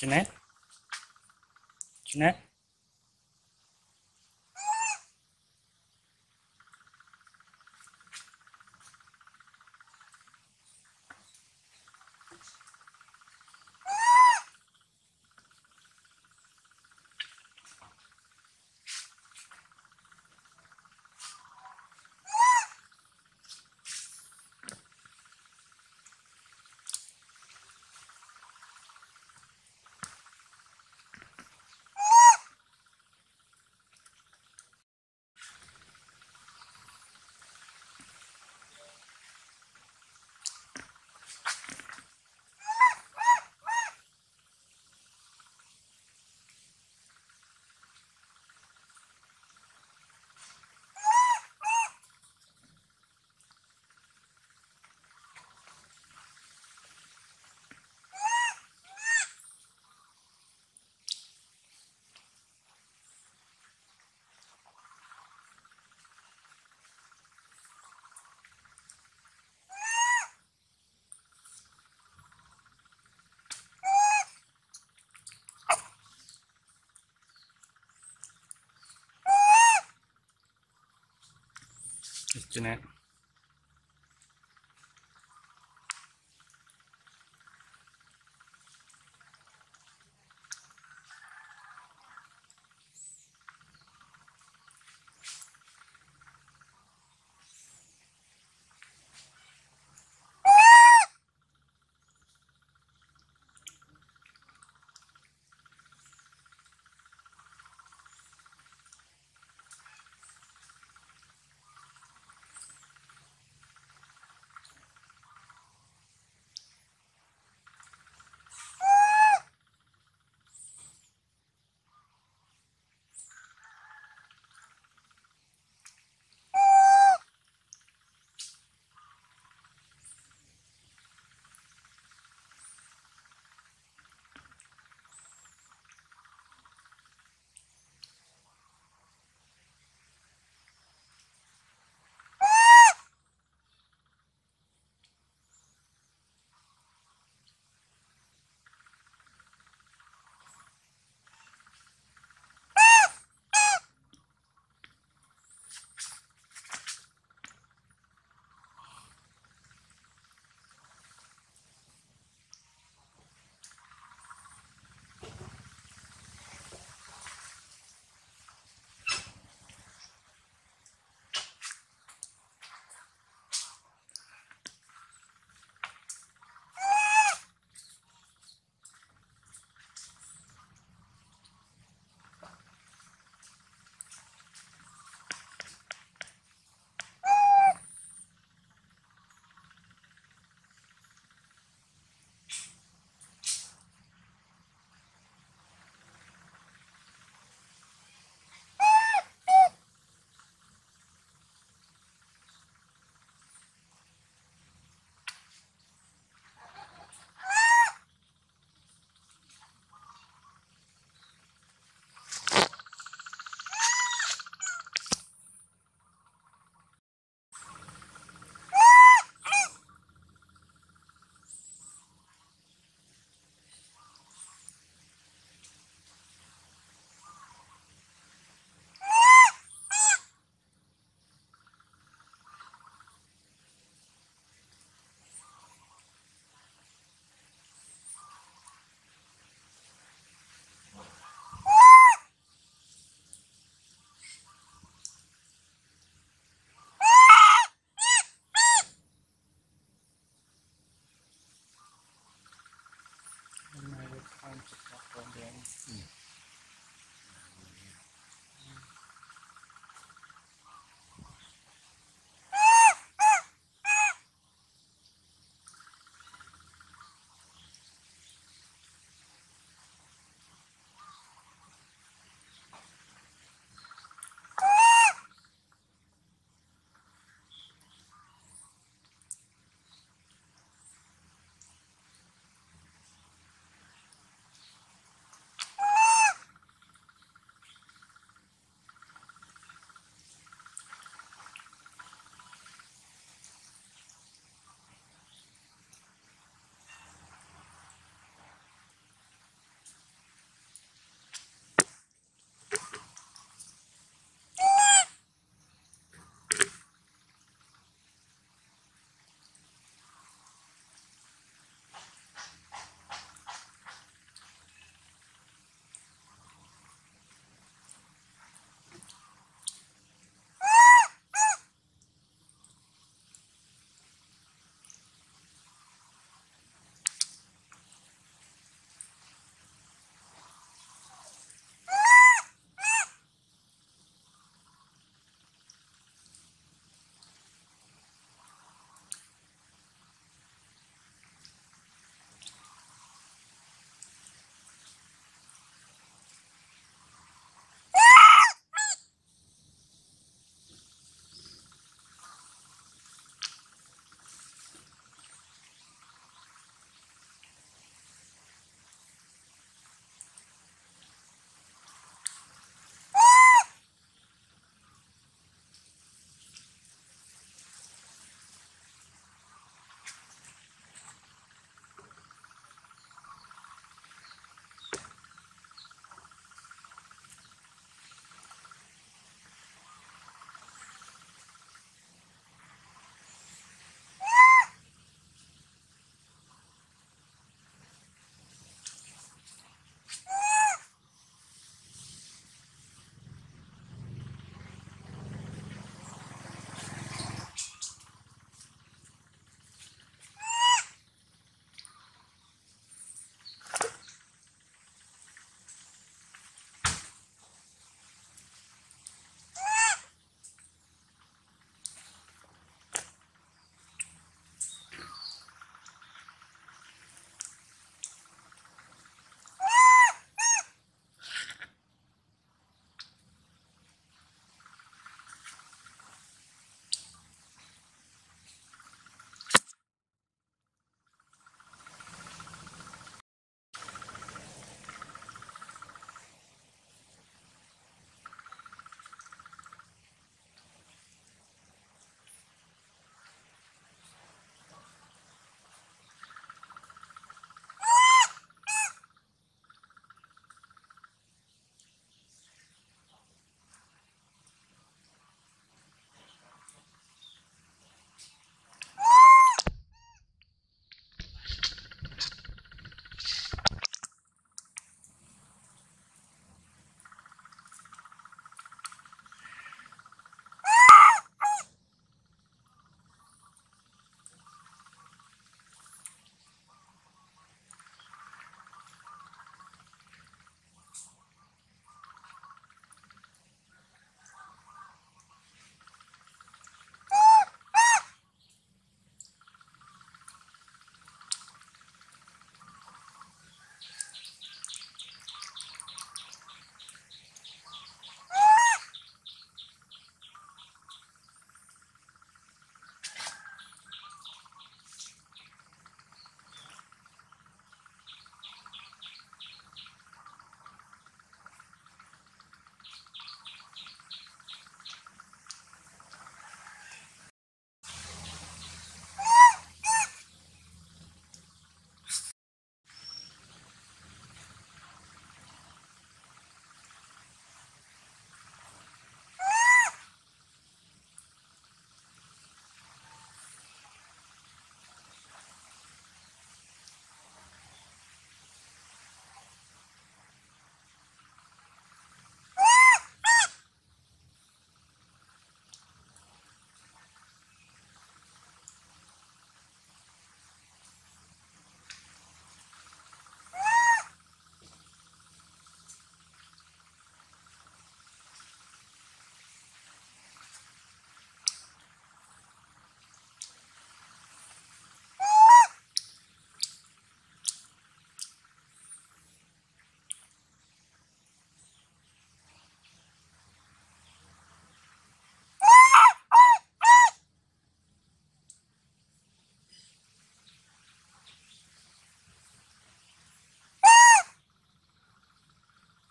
Janet? Janet? It's Janet. ันามสุขความแรง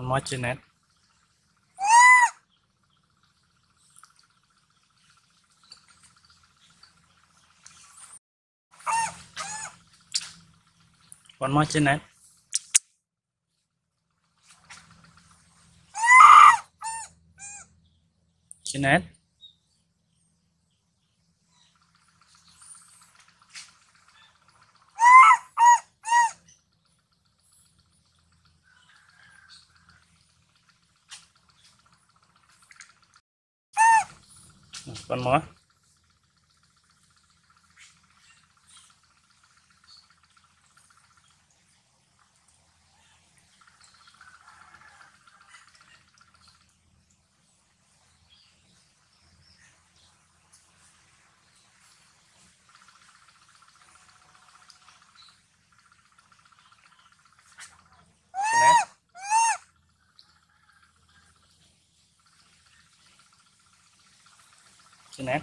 con mót trên nét con mót trên på en måte. né?